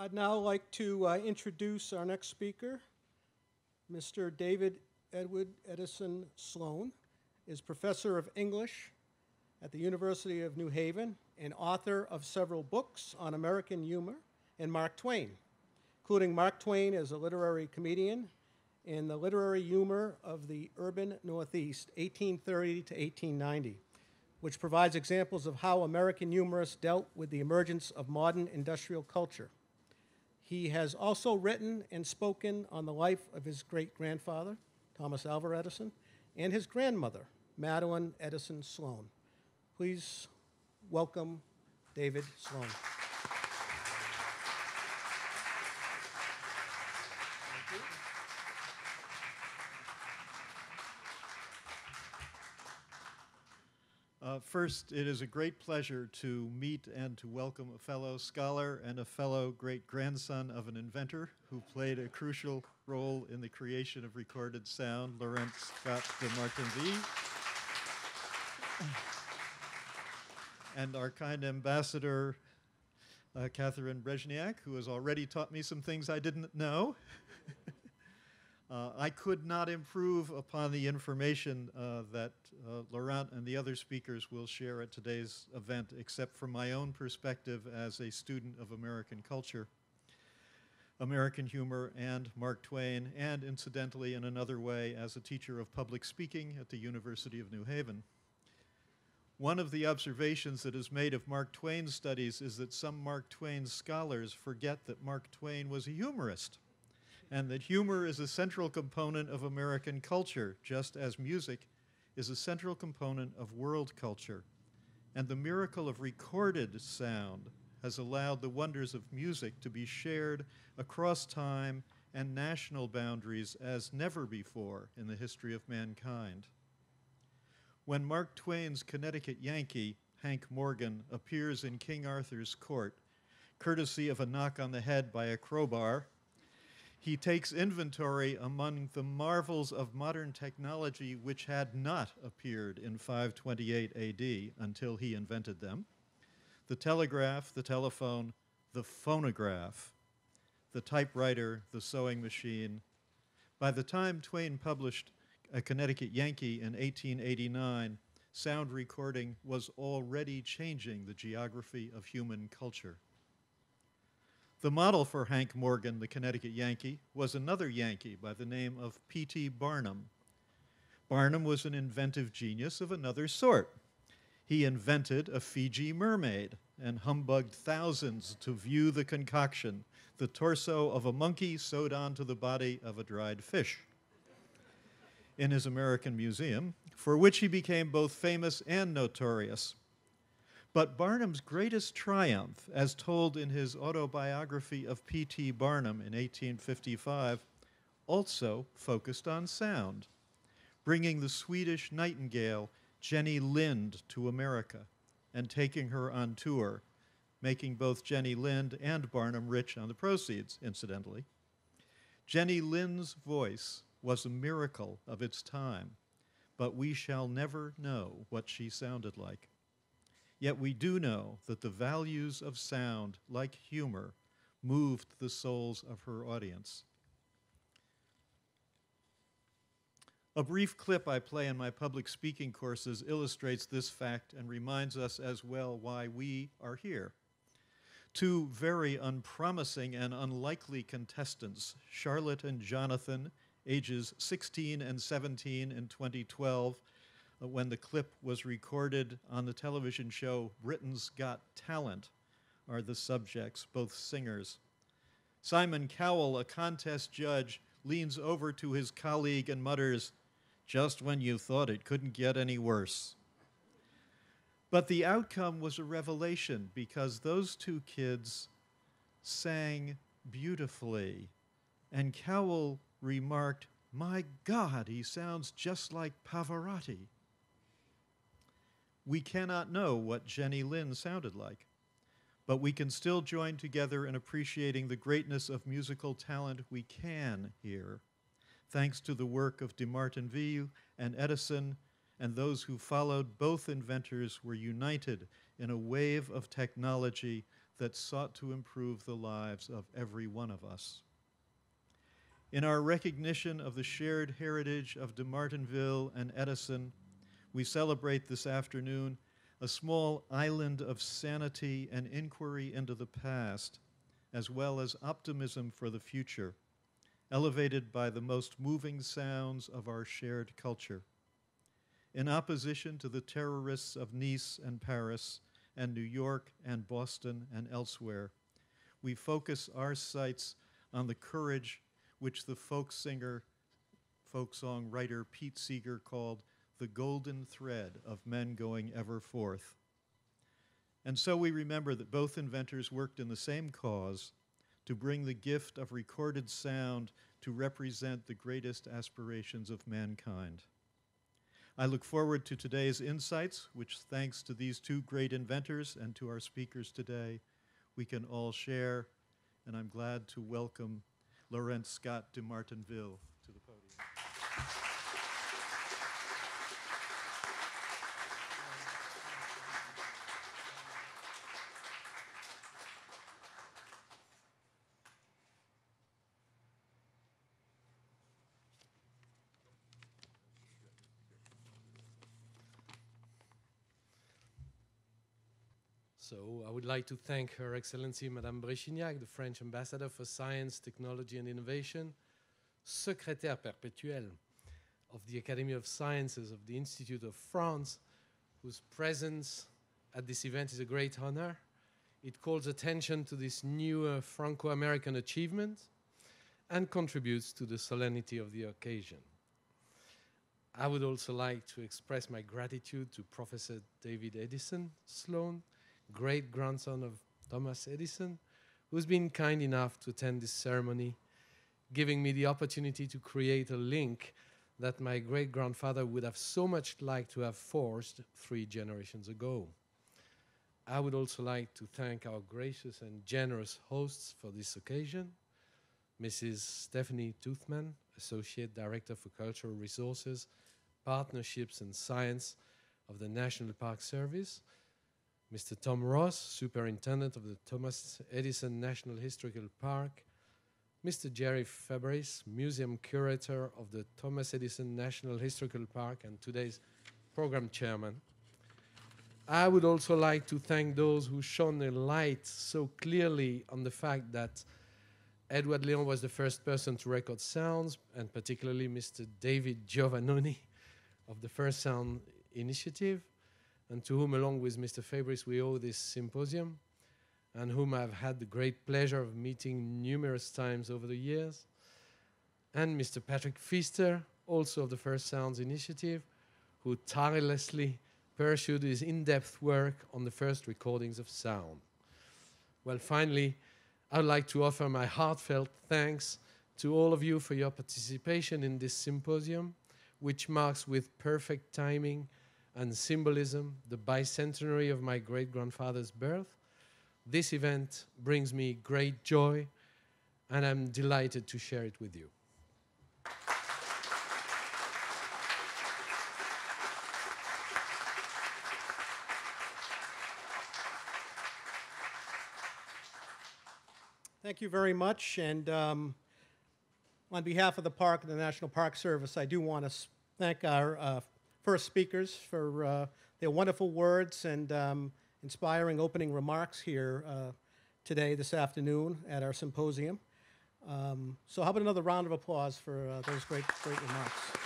I'd now like to uh, introduce our next speaker. Mr. David Edward Edison Sloane is professor of English at the University of New Haven and author of several books on American humor and Mark Twain, including Mark Twain as a literary comedian and the literary humor of the urban Northeast, 1830 to 1890 which provides examples of how American humorists dealt with the emergence of modern industrial culture. He has also written and spoken on the life of his great grandfather, Thomas Alva Edison, and his grandmother, Madeleine Edison Sloane. Please welcome David Sloane. First, it is a great pleasure to meet and to welcome a fellow scholar and a fellow great grandson of an inventor who played a crucial role in the creation of recorded sound, Laurent Scott de Martinville. and our kind ambassador, uh, Catherine Bréchignac, who has already taught me some things I didn't know. Uh, I could not improve upon the information uh, that uh, Laurent and the other speakers will share at today's event, except from my own perspective as a student of American culture, American humor, and Mark Twain, and incidentally, in another way, as a teacher of public speaking at the University of New Haven. One of the observations that is made of Mark Twain's studies is that some Mark Twain scholars forget that Mark Twain was a humorist and that humor is a central component of American culture, just as music is a central component of world culture. And the miracle of recorded sound has allowed the wonders of music to be shared across time and national boundaries as never before in the history of mankind. When Mark Twain's Connecticut Yankee, Hank Morgan, appears in King Arthur's court, courtesy of a knock on the head by a crowbar, he takes inventory among the marvels of modern technology which had not appeared in 528 AD until he invented them the telegraph, the telephone, the phonograph, the typewriter, the sewing machine. By the time Twain published A Connecticut Yankee in 1889, sound recording was already changing the geography of human culture. The model for Hank Morgan, the Connecticut Yankee, was another Yankee by the name of P.T. Barnum. Barnum was an inventive genius of another sort. He invented a Fiji mermaid and humbugged thousands to view the concoction, the torso of a monkey sewed onto the body of a dried fish. In his American Museum, for which he became both famous and notorious. But Barnum's greatest triumph, as told in his autobiography of P.T. Barnum in 1855, also focused on sound, bringing the Swedish nightingale Jenny Lind to America and taking her on tour, making both Jenny Lind and Barnum rich on the proceeds, incidentally. Jenny Lind's voice was a miracle of its time, but we shall never know what she sounded like. Yet we do know that the values of sound, like humor, moved the souls of her audience. A brief clip I play in my public speaking courses illustrates this fact and reminds us as well why we are here. Two very unpromising and unlikely contestants, Charlotte and Jonathan, ages 16 and 17 in 2012, uh, Uh, when the clip was recorded on the television show Britain's Got Talent are the subjects, both singers. Simon Cowell, a contest judge, leans over to his colleague and mutters, Just when you thought it couldn't get any worse. But the outcome was a revelation because those two kids sang beautifully. And Cowell remarked, My God, he sounds just like Pavarotti we cannot know what Jenny Lind sounded like, but we can still join together in appreciating the greatness of musical talent we can hear, thanks to the work of de Martinville and Edison, and those who followed both inventors were united in a wave of technology that sought to improve the lives of every one of us. In our recognition of the shared heritage of de Martinville and Edison, we celebrate this afternoon a small island of sanity and inquiry into the past, as well as optimism for the future, elevated by the most moving sounds of our shared culture. In opposition to the terrorists of Nice and Paris, and New York and Boston and elsewhere, we focus our sights on the courage which the folk singer, folk song writer Pete Seeger called the golden thread of men going ever forth. And so we remember that both inventors worked in the same cause to bring the gift of recorded sound to represent the greatest aspirations of mankind. I look forward to today's insights, which, thanks to these two great inventors and to our speakers today, we can all share. And I'm glad to welcome Laurent Scott de Martinville to the podium. So I would like to thank Her Excellency Madame Bréchignac, the French Ambassador for Science, Technology and Innovation, Secrétaire perpétuelle of the Academy of Sciences of the Institute of France, whose presence at this event is a great honor. It calls attention to this new uh, Franco-American achievement and contributes to the solemnity of the occasion. I would also like to express my gratitude to Professor David Edison Sloane, great grandson of Thomas Edison, who's been kind enough to attend this ceremony, giving me the opportunity to create a link that my great grandfather would have so much liked to have forged three generations ago. I would also like to thank our gracious and generous hosts for this occasion Mrs. Stephanie Toothman, Associate Director for Cultural Resources, Partnerships and Science of the National Park Service, Mr. Tom Ross, Superintendent of the Thomas Edison National Historical Park, Mr. Jerry Fabris, Museum Curator of the Thomas Edison National Historical Park and today's Program Chairman. I would also like to thank those who shone a light so clearly on the fact that Edouard-Léon was the first person to record sounds, and particularly Mr. David Giovannoni of the First Sound Initiative, and to whom, along with Mr. Fabris, we owe this symposium, and whom I've had the great pleasure of meeting numerous times over the years, and Mr. Patrick Feaster, also of the First Sounds Initiative, who tirelessly pursued his in-depth work on the first recordings of sound. Well, finally, I'd like to offer my heartfelt thanks to all of you for your participation in this symposium, which marks with perfect timing and symbolism the bicentenary of my great grandfather's birth. This event brings me great joy, and I'm delighted to share it with you. Thank you very much. And um, on behalf of the park and the National Park Service, I do want to thank our uh, first speakers for uh, their wonderful words and um, inspiring opening remarks here uh, today, this afternoon, at our symposium. Um, so, how about another round of applause for uh, those great, great remarks?